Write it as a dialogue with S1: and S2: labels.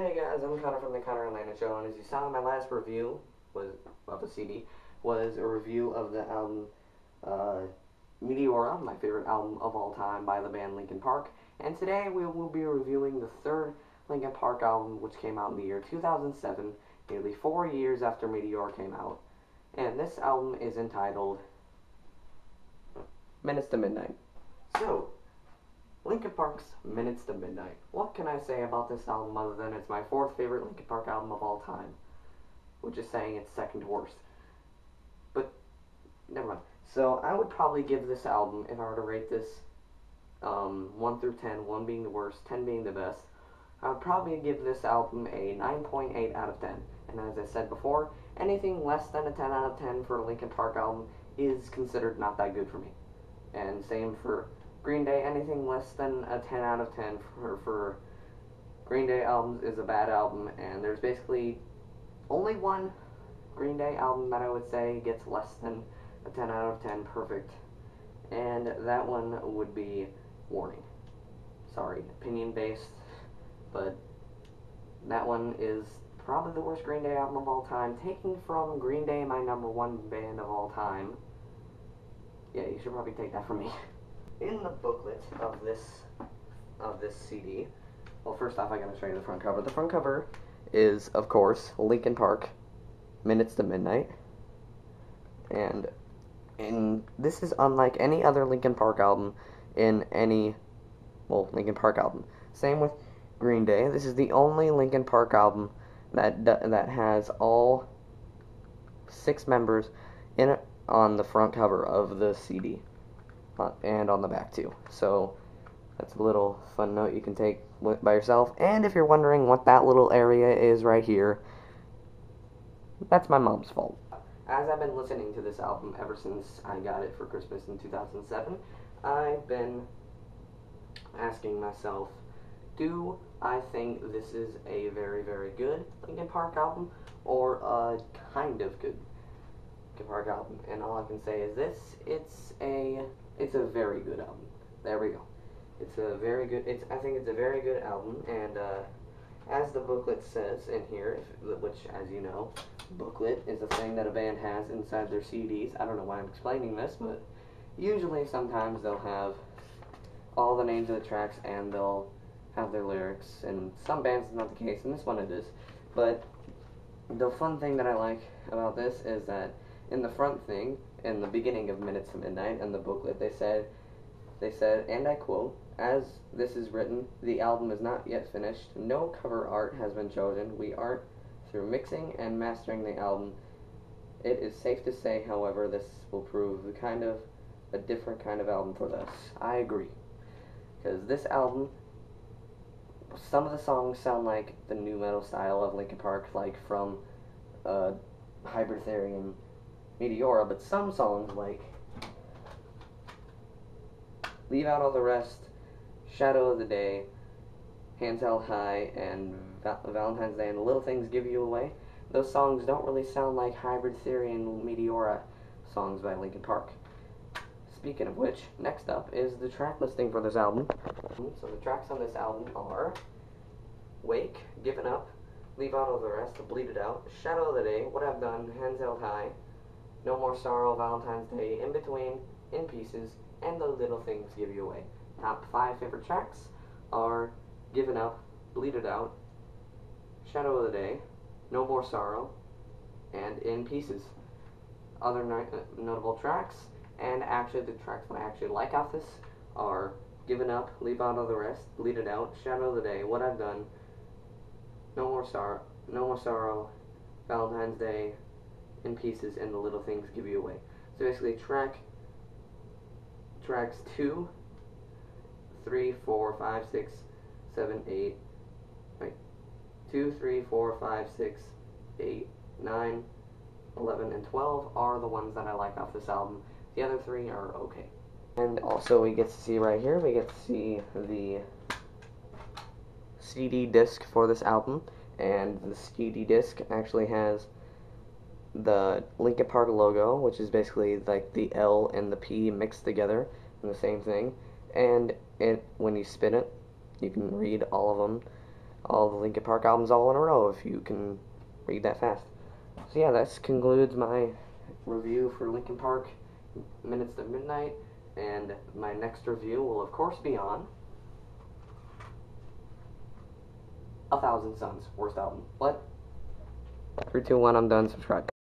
S1: Hey guys, I'm Connor from the Connor and Landon Show, and as you saw, my last review was of a CD was a review of the album uh, Meteora, my favorite album of all time by the band Linkin Park. And today we will be reviewing the third Linkin Park album, which came out in the year 2007, nearly four years after Meteora came out. And this album is entitled Minutes to Midnight. So, Linkin Park's Minutes to Midnight. What can I say about this album other than it's my fourth favorite Linkin Park album of all time? Which is saying it's second worst. But, never mind. So, I would probably give this album, if I were to rate this um, 1 through 10, 1 being the worst, 10 being the best, I would probably give this album a 9.8 out of 10. And as I said before, anything less than a 10 out of 10 for a Linkin Park album is considered not that good for me. And same for Green Day, anything less than a 10 out of 10 for, for Green Day albums is a bad album, and there's basically only one Green Day album that I would say gets less than a 10 out of 10 perfect, and that one would be Warning. Sorry, opinion based, but that one is probably the worst Green Day album of all time, taking from Green Day, my number one band of all time. Yeah, you should probably take that from me. in the booklet of this of this CD, well, first off, I gotta show you the front cover. The front cover is, of course, Linkin Park, Minutes to Midnight, and and this is unlike any other Linkin Park album in any well Linkin Park album. Same with Green Day. This is the only Linkin Park album that that has all six members in on the front cover of the CD and on the back too. So that's a little fun note you can take by yourself. And if you're wondering what that little area is right here, that's my mom's fault. As I've been listening to this album ever since I got it for Christmas in 2007, I've been asking myself, do I think this is a very, very good Linkin Park album or a kind of good Linkin Park album? And all I can say is this, it's a it's a very good album. There we go. It's a very good. It's I think it's a very good album, and uh, as the booklet says in here, if, which as you know, booklet is a thing that a band has inside their CDs. I don't know why I'm explaining this, but usually sometimes they'll have all the names of the tracks and they'll have their lyrics. And some bands it's not the case, and this one it is. But the fun thing that I like about this is that in the front thing in the beginning of Minutes to Midnight and the booklet, they said, they said, and I quote, as this is written, the album is not yet finished. No cover art has been chosen. We are through mixing and mastering the album. It is safe to say, however, this will prove the kind of a different kind of album for us. I agree. Because this album, some of the songs sound like the nu metal style of Linkin Park, like from uh, Hybrid Theory and Meteora, but some songs like Leave Out All the Rest, Shadow of the Day, Hands Held High, and Valentine's Day and Little Things Give You Away, those songs don't really sound like Hybrid Theory and Meteora songs by Linkin Park. Speaking of which, next up is the track listing for this album. So the tracks on this album are Wake, Given Up, Leave Out All the Rest, Bleed It Out, Shadow of the Day, What I've Done, Hands Held High, no More Sorrow, Valentine's Day, In Between, In Pieces, and The Little Things Give You Away. Top five favorite tracks are Given Up, Bleed It Out, Shadow of the Day, No More Sorrow, and In Pieces. Other no uh, notable tracks, and actually the tracks that I actually like off this are Given Up, Leave Out All the Rest, Bleed It Out, Shadow of the Day, What I've Done, No More Sorrow, No More Sorrow, Valentine's Day, in pieces and the little things give you away. So basically track tracks 2, 3, 4, 5, 6, 7, 8, right, 2, 3, 4, 5, 6, 8, 9, 11, and 12 are the ones that I like off this album. The other three are okay. And also we get to see right here, we get to see the CD disc for this album. And the CD disc actually has the Linkin Park logo, which is basically like the L and the P mixed together in the same thing. And it when you spin it, you can read all of them all the Linkin Park albums all in a row if you can read that fast. So yeah, that concludes my review for Linkin Park Minutes to Midnight, and my next review will of course be on A Thousand Suns, worst album. What? 3, 2, 1, I'm done, subscribe.